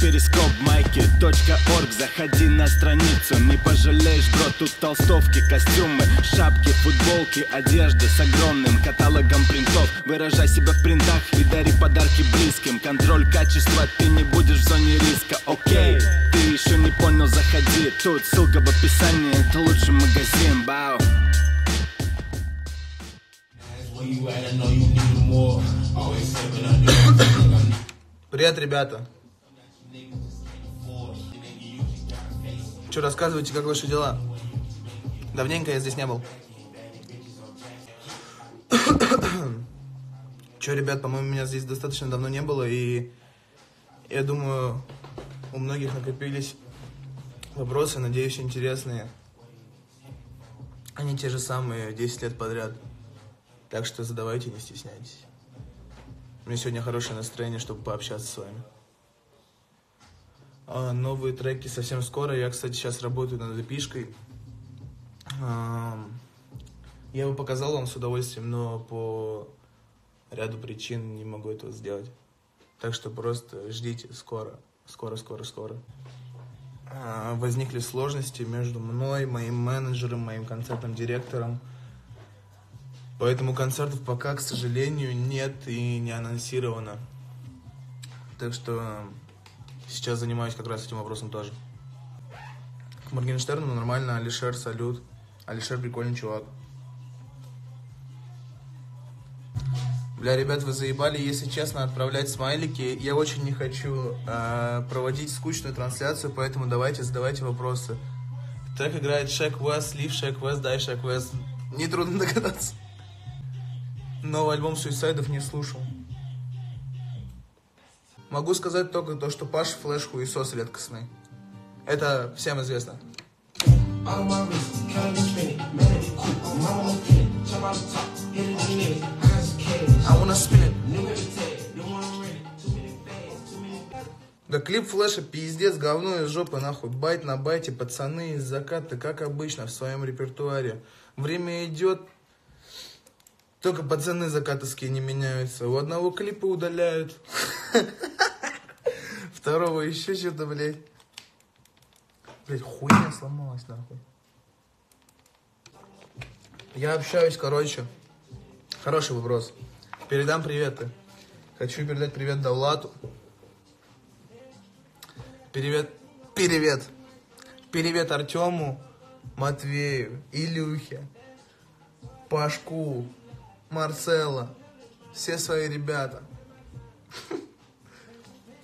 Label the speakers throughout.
Speaker 1: перископ майки .орг. Заходи на страницу, не пожалеешь, бро Тут толстовки, костюмы, шапки, футболки Одежда с огромным каталогом принтов. Выражай себя в принтах и дари подарки близким. Контроль качества, ты не будешь в зоне риска, окей Ты еще не понял, заходи. Тут ссылка в описании, это лучший магазин, бау.
Speaker 2: Привет, ребята. Что, рассказывайте, как ваши дела? Давненько я здесь не был. Че, ребят, по-моему, меня здесь достаточно давно не было, и я думаю, у многих накопились вопросы, надеюсь, интересные. Они те же самые 10 лет подряд. Так что задавайте, не стесняйтесь. У меня сегодня хорошее настроение, чтобы пообщаться с вами. А, новые треки совсем скоро. Я, кстати, сейчас работаю над эпишкой. А, я бы показал вам с удовольствием, но по ряду причин не могу этого сделать. Так что просто ждите скоро. Скоро, скоро, скоро. А, возникли сложности между мной, моим менеджером, моим концертным директором. Поэтому концертов пока, к сожалению, нет и не анонсировано. Так что сейчас занимаюсь как раз этим вопросом тоже. К Моргенштерну нормально, Алишер, салют. Алишер прикольный чувак. Бля, ребят, вы заебали, если честно, отправлять смайлики. Я очень не хочу э, проводить скучную трансляцию, поэтому давайте задавайте вопросы. Трек играет Шек Вест, Лив Шек Вест, дай Шек Вест. Нетрудно догадаться. Новый альбом Суисайдов не слушал. Могу сказать только то, что Паш флеш хуесос редкостный. Это всем известно. It. Да клип флеша пиздец, говно из жопы нахуй. Байт на байте, пацаны из заката, как обычно, в своем репертуаре. Время идет, только пацаны закатовские не меняются. У одного клипа удаляют. Второго еще что-то, блядь. Блядь, хуйня сломалась, нахуй. Я общаюсь, короче. Хороший вопрос. Передам приветы. Хочу передать привет Давлату. Привет. Привет. Привет Артему, Матвею, Илюхе, Пашку, Марцела. Все свои ребята.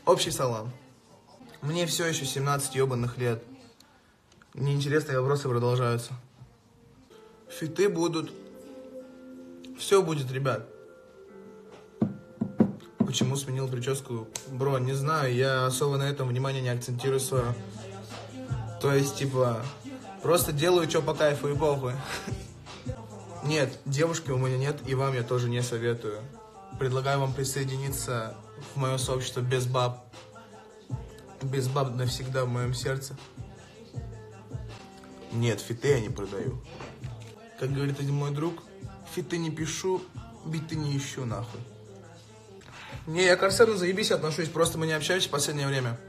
Speaker 2: Общий салам. Мне все еще 17 ебаных лет. Неинтересные вопросы продолжаются. Фиты будут. Все будет, ребят. Почему сменил прическу? Бро, не знаю, я особо на этом внимание не акцентирую свое. То есть, типа, просто делаю, что по кайфу и похуй. Нет, девушки у меня нет, и вам я тоже не советую. Предлагаю вам присоединиться в мое сообщество без баб. Без баб навсегда в моем сердце. Нет, фиты я не продаю. Как говорит один мой друг, фиты не пишу, биты не ищу, нахуй. Не, я к Арсену заебись отношусь, просто мы не общаемся в последнее время.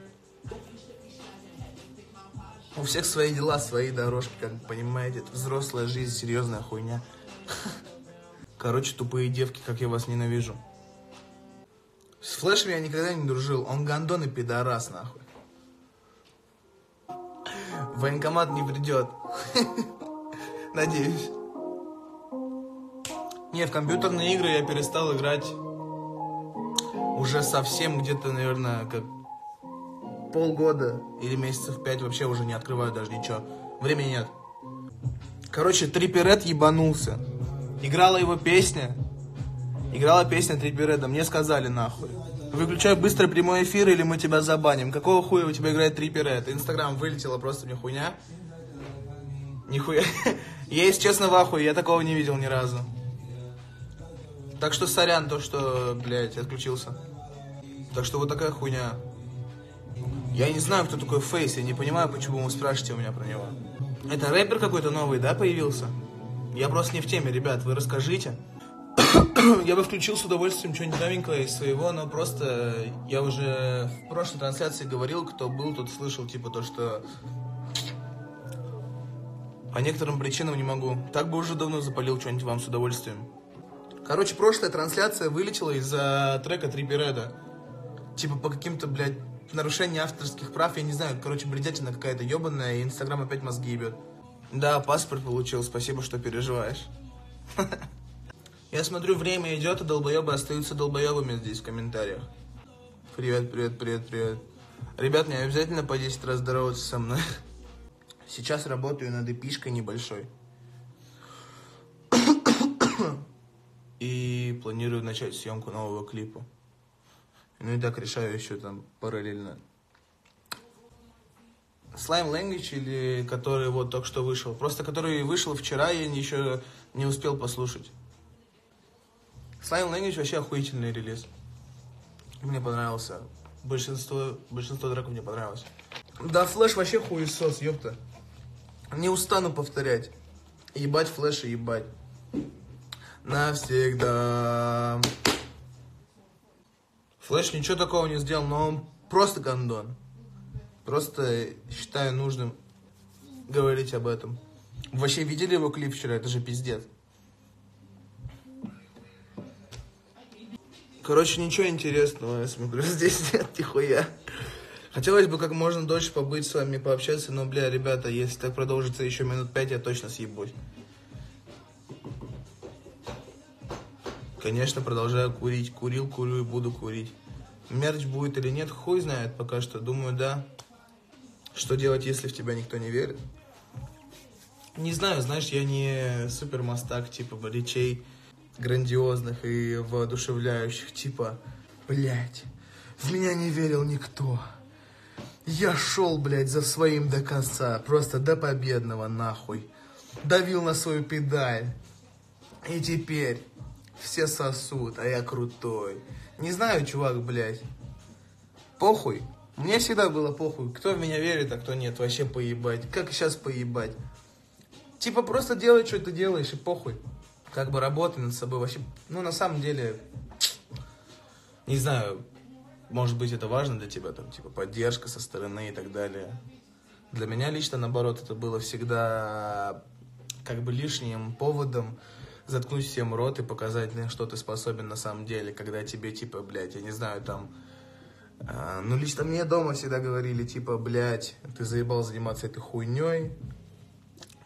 Speaker 2: У всех свои дела, свои дорожки, как понимаете. Это взрослая жизнь, серьезная хуйня. Короче, тупые девки, как я вас ненавижу. С Флэшем я никогда не дружил. Он гандон и пидорас, нахуй. Военкомат не придет. Надеюсь. Не, в компьютерные игры я перестал играть уже совсем где-то, наверное, как полгода или месяцев пять вообще уже не открываю даже ничего. Времени нет. Короче, Трипперет ебанулся. Играла его песня. Играла песня Триппереда. Мне сказали нахуй. Выключай быстро прямой эфир, или мы тебя забаним. Какого хуя у тебя играет Трипперет? Инстаграм вылетела просто мне хуйня. Нихуя. Я, если честно, в ахуе. Я такого не видел ни разу. Так что сорян, то, что, блядь, отключился. Так что вот такая хуйня. Я не знаю, кто такой Фейс, я не понимаю, почему вы спрашиваете у меня про него. Это рэпер какой-то новый, да, появился? Я просто не в теме, ребят, вы расскажите. я бы включил с удовольствием что-нибудь новенькое из своего, но просто я уже в прошлой трансляции говорил, кто был, тот слышал, типа, то, что по некоторым причинам не могу. Так бы уже давно запалил что-нибудь вам с удовольствием. Короче, прошлая трансляция вылетела из-за трека Трипи Реда. Типа по каким-то, блядь, нарушениям авторских прав, я не знаю, короче, бредятина какая-то ебаная, и Инстаграм опять мозги ебет. Да, паспорт получил, спасибо, что переживаешь. Я смотрю, время идет, а долбоебы остаются долбоебами здесь в комментариях. Привет, привет, привет, привет. Ребят, не обязательно по 10 раз здороваться со мной. Сейчас работаю над эпишкой небольшой. И планирую начать съемку нового клипа. Ну и так решаю еще там параллельно. Slime Language, или который вот только что вышел. Просто который вышел вчера, я еще не успел послушать. Slime Language вообще охуительный релиз. Мне понравился. Большинство, большинство треков мне понравилось. Да, флеш вообще хуесос, ёпта. Не устану повторять. Ебать флеши, ебать. Навсегда. Флэш ничего такого не сделал, но он просто гандон. Просто считаю нужным говорить об этом. Вообще видели его клип вчера? Это же пиздец. Короче, ничего интересного, я смотрю, здесь нет нихуя. Хотелось бы как можно дольше побыть с вами, пообщаться, но, бля, ребята, если так продолжится еще минут пять, я точно съебусь. Конечно, продолжаю курить. Курил, курю и буду курить. Мерч будет или нет, хуй знает пока что. Думаю, да. Что делать, если в тебя никто не верит? Не знаю, знаешь, я не супер мастак, типа, речей грандиозных и воодушевляющих, типа, блядь, в меня не верил никто. Я шел, блядь, за своим до конца, просто до победного, нахуй. Давил на свою педаль. И теперь все сосут, а я крутой. Не знаю, чувак, блядь. Похуй. Мне всегда было похуй. Кто в меня верит, а кто нет. Вообще поебать. Как сейчас поебать? Типа просто делай, что ты делаешь, и похуй. Как бы работай над собой. Вообще, ну, на самом деле, не знаю, может быть, это важно для тебя, там, типа, поддержка со стороны и так далее. Для меня лично, наоборот, это было всегда как бы лишним поводом заткнуть всем рот и показать, что ты способен на самом деле, когда тебе, типа, блядь, я не знаю, там... А, ну, лично мне дома всегда говорили, типа, блядь, ты заебал заниматься этой хуйней,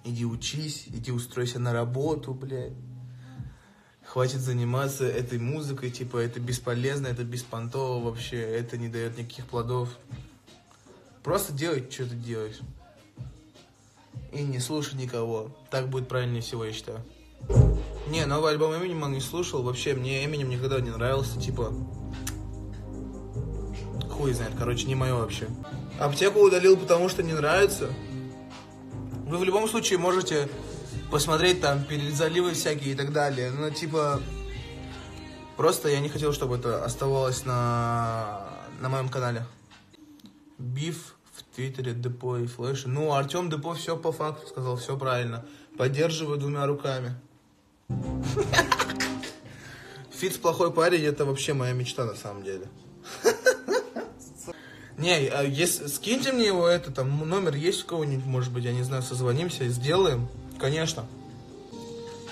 Speaker 2: иди учись, иди устройся на работу, блядь. Хватит заниматься этой музыкой, типа, это бесполезно, это беспонтово вообще, это не дает никаких плодов. Просто делай, что ты делаешь. И не слушай никого. Так будет правильнее всего, я считаю. Не, новый альбом Eminem не слушал. Вообще, мне Eminem никогда не нравился. Типа, хуй знает, короче, не мое вообще. Аптеку удалил, потому что не нравится. Вы в любом случае можете посмотреть там перезаливы всякие и так далее. Но типа, просто я не хотел, чтобы это оставалось на, на моем канале. Биф в Твиттере, Депо и Флэш. Ну, Артем Депо все по факту сказал, все правильно. Поддерживаю двумя руками. Фиц плохой парень, это вообще моя мечта на самом деле. Не, а если, скиньте мне его, это там номер есть у кого-нибудь, может быть, я не знаю, созвонимся и сделаем. Конечно.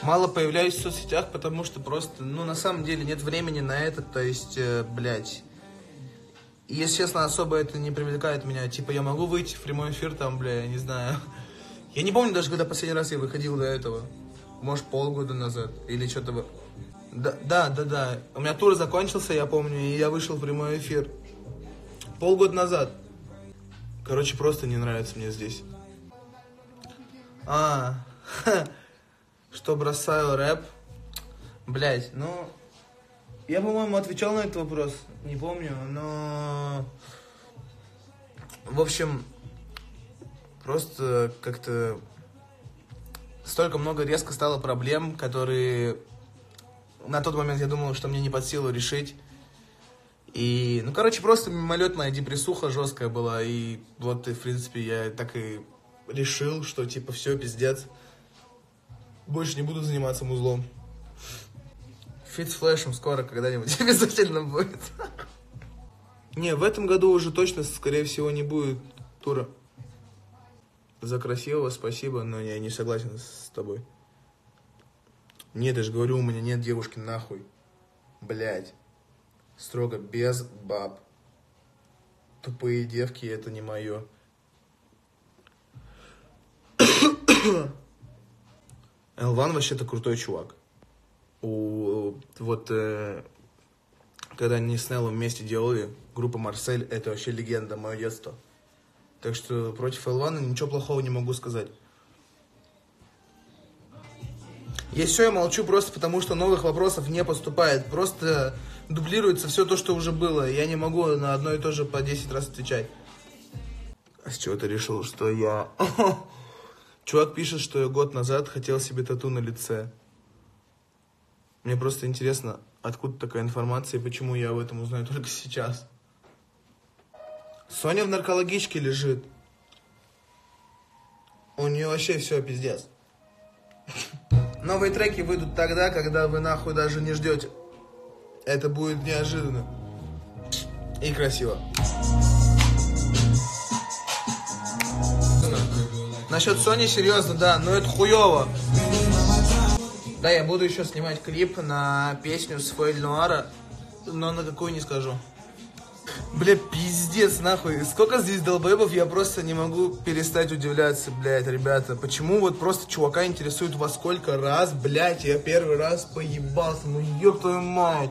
Speaker 2: Мало появляюсь в соцсетях, потому что просто, ну, на самом деле нет времени на это, то есть, э, блядь. Если честно, особо это не привлекает меня. Типа, я могу выйти в прямой эфир, там, бля, я не знаю. Я не помню даже, когда последний раз я выходил до этого может, полгода назад или что-то... Да, да, да, да. У меня тур закончился, я помню, и я вышел в прямой эфир. Полгода назад. Короче, просто не нравится мне здесь. А, что бросаю рэп? Блять, ну... Я, по-моему, отвечал на этот вопрос. Не помню, но... В общем, просто как-то столько много резко стало проблем, которые на тот момент я думал, что мне не под силу решить. И, ну, короче, просто мимолетная депрессуха жесткая была. И вот, в принципе, я так и решил, что, типа, все, пиздец. Больше не буду заниматься музлом. Фит с флешем скоро когда-нибудь обязательно будет. Не, в этом году уже точно, скорее всего, не будет тура. За красивого спасибо, но я не согласен с тобой. Нет, я же говорю, у меня нет девушки, нахуй. Блять. Строго без баб. Тупые девки, это не мое. Элван вообще-то крутой чувак. У, вот, э, когда они с Неллом вместе делали, группа Марсель, это вообще легенда, мое детство. Так что против Элвана ничего плохого не могу сказать. Если все, я молчу просто потому, что новых вопросов не поступает. Просто дублируется все то, что уже было. Я не могу на одно и то же по 10 раз отвечать. А с чего ты решил, что я... Чувак пишет, что я год назад хотел себе тату на лице. Мне просто интересно, откуда такая информация и почему я об этом узнаю только сейчас. Соня в наркологичке лежит. У нее вообще все пиздец. Новые треки выйдут тогда, когда вы нахуй даже не ждете. Это будет неожиданно. И красиво. Насчет Сони серьезно, да, но это хуево. Да, я буду еще снимать клип на песню с Фуэль Нуара, но на какую не скажу. Бля, пиздец, нахуй. Сколько здесь долбоебов, я просто не могу перестать удивляться, блядь, ребята. Почему вот просто чувака интересует во сколько раз, блядь, я первый раз поебался, ну ёб твою мать.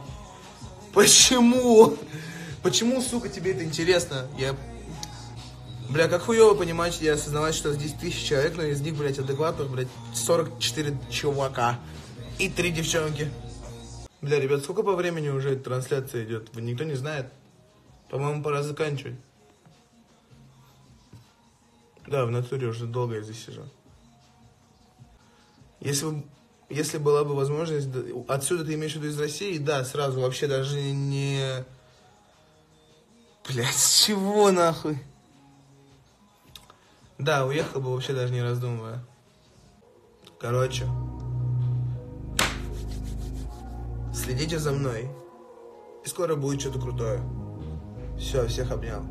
Speaker 2: Почему? Почему, сука, тебе это интересно? Я... Бля, как хуево понимать и осознавать, что здесь тысяча человек, но из них, блядь, адекватных, блядь, 44 чувака и три девчонки. Бля, ребят, сколько по времени уже трансляция идет? Никто не знает. По-моему, пора заканчивать. Да, в натуре уже долго я здесь сижу. Если, бы, если была бы возможность... Отсюда ты имеешь в виду из России? Да, сразу. Вообще даже не... Блядь, с чего нахуй? Да, уехал бы вообще даже не раздумывая. Короче. Следите за мной. И скоро будет что-то крутое. Все, всех обнял.